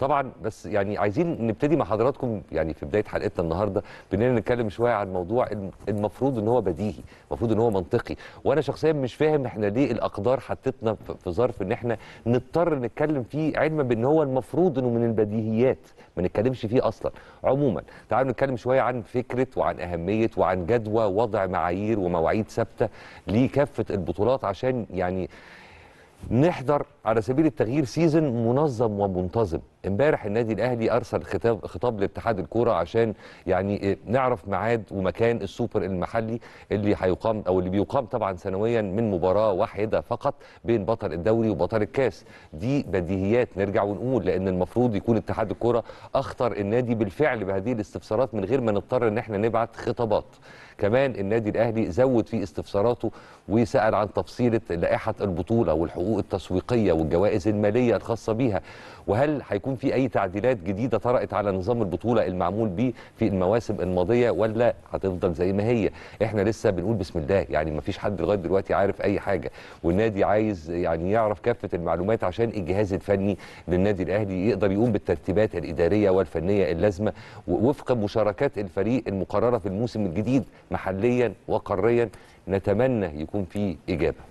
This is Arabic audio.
طبعا بس يعني عايزين نبتدي مع حضراتكم يعني في بداية حلقتنا النهارده باننا نتكلم شوية عن موضوع الم- المفروض إن هو بديهي المفروض إن هو منطقي. وأنا شخصيا مش فاهم إحنا ليه الأقدار حطتنا في ظرف إن إحنا نضطر نتكلم فيه علما بإن هو المفروض إنه من البديهيات ما نتكلمش فيه أصلا. عموما تعالوا نتكلم شوية عن فكرة وعن أهمية وعن جدوى وضع معايير ومواعيد ثابتة لكافة البطولات عشان يعني نحضر على سبيل التغيير season منظم ومنتظم. امبارح النادي الأهلي أرسل خطاب خطاب لاتحاد الكورة عشان يعني نعرف ميعاد ومكان السوبر المحلي اللي هيقام أو اللي بيقام طبعا سنويا من مباراة واحدة فقط بين بطل الدوري وبطل الكاس. دي بديهيات. نرجع ونقول لأن المفروض يكون اتحاد الكورة أخطر النادي بالفعل بهذه الاستفسارات من غير ما نضطر إن إحنا نبعت خطابات. كمان النادي الأهلي زود في استفساراته وسأل عن تفصيلة لائحة البطولة والحقوق التسويقية والجوائز المالية الخاصة بيها. وهل هيكون في أي تعديلات جديدة طرأت على نظام البطولة المعمول به في المواسم الماضية ولا هتفضل زي ما هي؟ إحنا لسه بنقول بسم الله يعني ما فيش حد لغاية دلوقتي عارف أي حاجة. والنادي عايز يعني يعرف كافة المعلومات عشان الجهاز الفني للنادي الأهلي يقدر يقوم بالترتيبات الإدارية والفنية اللازمة ووفق مشاركات الفريق المقررة في الموسم الجديد محليا وقاريا نتمنى يكون في إجابة.